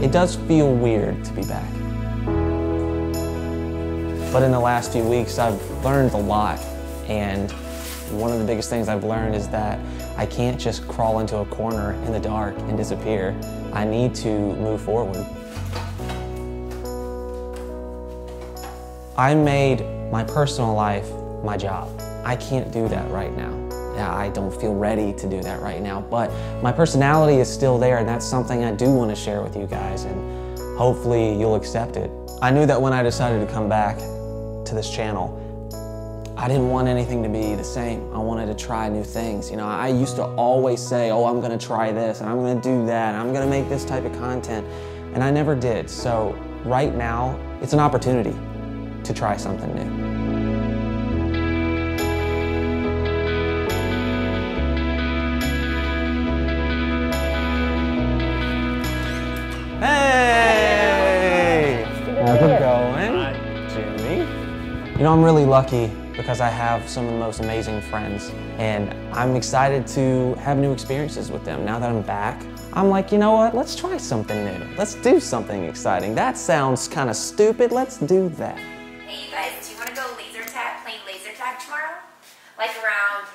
It does feel weird to be back. But in the last few weeks, I've learned a lot. And one of the biggest things I've learned is that I can't just crawl into a corner in the dark and disappear. I need to move forward. I made my personal life my job. I can't do that right now. I don't feel ready to do that right now, but my personality is still there, and that's something I do want to share with you guys, and hopefully you'll accept it. I knew that when I decided to come back to this channel, I didn't want anything to be the same. I wanted to try new things. You know, I used to always say, oh, I'm gonna try this, and I'm gonna do that, and I'm gonna make this type of content, and I never did. So right now, it's an opportunity to try something new. Hey! How's it going? Jimmy? You know, I'm really lucky because I have some of the most amazing friends and I'm excited to have new experiences with them. Now that I'm back, I'm like, you know what? Let's try something new. Let's do something exciting. That sounds kind of stupid. Let's do that. Hey, you guys, do you want to go laser tag, playing laser tag tomorrow? Like around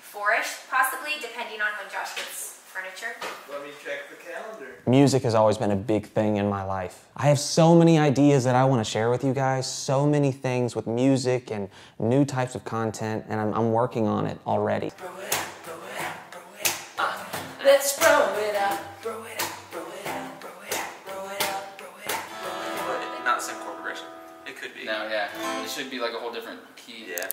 four-ish, possibly, depending on when Josh gets furniture. Let me check the calendar. Music has always been a big thing in my life. I have so many ideas that I want to share with you guys, so many things with music and new types of content, and I'm, I'm working on it already. Bro it up, bro it up, bro it up. Uh, let's bro it up, bro it It could be. No, yeah. It should be like a whole different key. Yeah.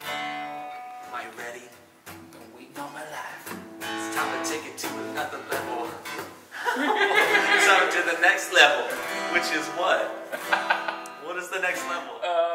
Am I ready? Been waiting all my life. It's time to take it to another level. so to the next level, which is what? what is the next level? It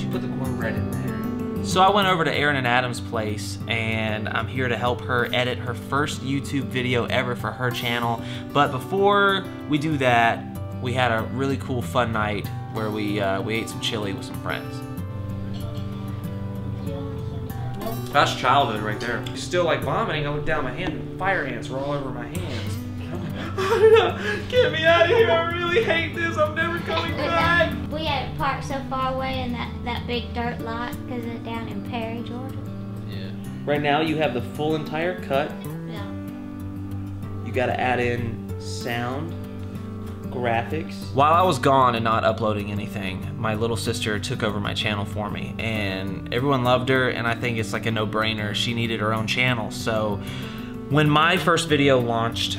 it'll I mean, once you put the cornbread in there. So I went over to Erin and Adam's place and I'm here to help her edit her first YouTube video ever for her channel. But before we do that, we had a really cool fun night where we uh, we ate some chili with some friends. That's childhood right there. Still like vomiting, I look down my hand and fire ants were all over my hands. Get me out of here, I really hate this, I'm never coming back. We had parked so far away in that, that big dirt lot because it's down in Perry, Georgia. Yeah. Right now you have the full entire cut. Yeah. You gotta add in sound, graphics. While I was gone and not uploading anything, my little sister took over my channel for me and everyone loved her and I think it's like a no-brainer. She needed her own channel. So when my first video launched,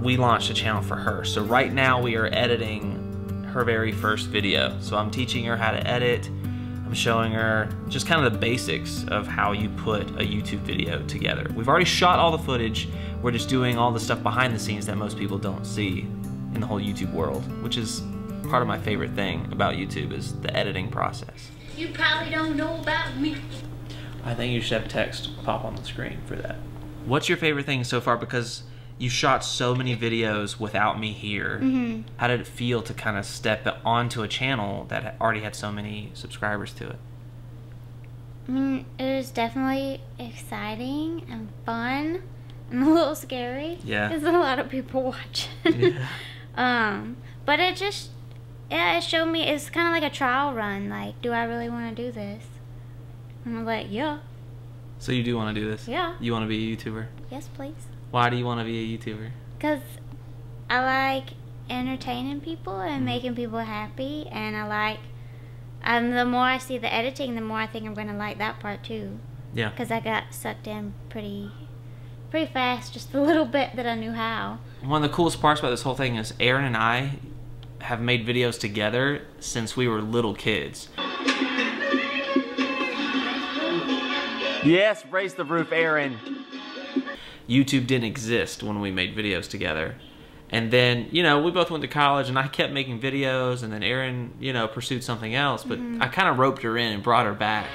we launched a channel for her. So right now we are editing her very first video. So I'm teaching her how to edit. I'm showing her just kind of the basics of how you put a YouTube video together. We've already shot all the footage. We're just doing all the stuff behind the scenes that most people don't see in the whole YouTube world, which is part of my favorite thing about YouTube is the editing process. You probably don't know about me. I think you should have text pop on the screen for that. What's your favorite thing so far? Because you shot so many videos without me here. Mm-hmm. How did it feel to kind of step onto a channel that already had so many subscribers to it? I mean, it was definitely exciting and fun and a little scary. Yeah. There's a lot of people watching. Yeah. um, but it just, yeah, it showed me it's kind of like a trial run. Like, do I really want to do this? And I'm like, yeah, So you do want to do this? Yeah. You want to be a YouTuber? yes, please. Why do you want to be a YouTuber? Because I like entertaining people and making people happy, and I like. Um, the more I see the editing, the more I think I'm gonna like that part too. Yeah. Because I got sucked in pretty, pretty fast, just a little bit that I knew how. One of the coolest parts about this whole thing is Erin and I have made videos together since we were little kids. Yes, raise the roof, Erin. YouTube didn't exist when we made videos together. And then, you know, we both went to college and I kept making videos and then Erin, you know, pursued something else, but mm-hmm. I kind of roped her in and brought her back.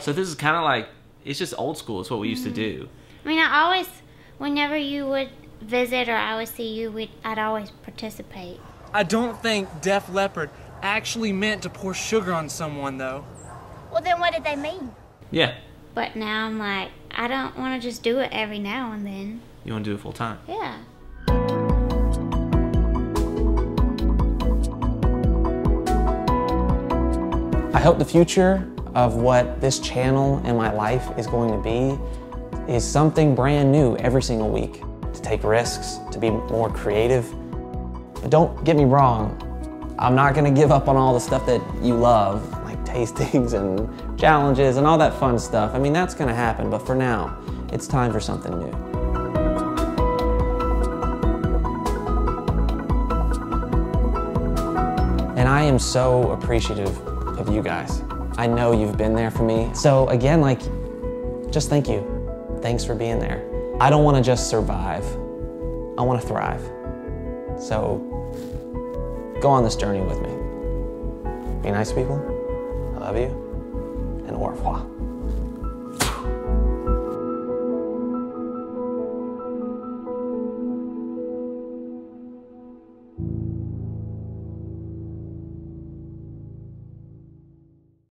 So this is kind of like it's just old school. It's what we used to do. Mm-hmm. I mean, I always, whenever you would visit or I would see you, we'd, I'd always participate. I don't think Def Leppard actually meant to pour sugar on someone, though. Well, then what did they mean? Yeah. But now I'm like, I don't want to just do it every now and then. You want to do it full time? Yeah. I hope the future of what this channel and my life is going to be is something brand new every single week. To take risks, to be more creative. Don't get me wrong, I'm not gonna give up on all the stuff that you love, like tastings and challenges and all that fun stuff. I mean, that's gonna happen, but for now, it's time for something new. And I am so appreciative of you guys. I know you've been there for me. So again, like, just thank you. Thanks for being there. I don't want to just survive. I want to thrive. So go on this journey with me. Be nice people. I love you. And au revoir.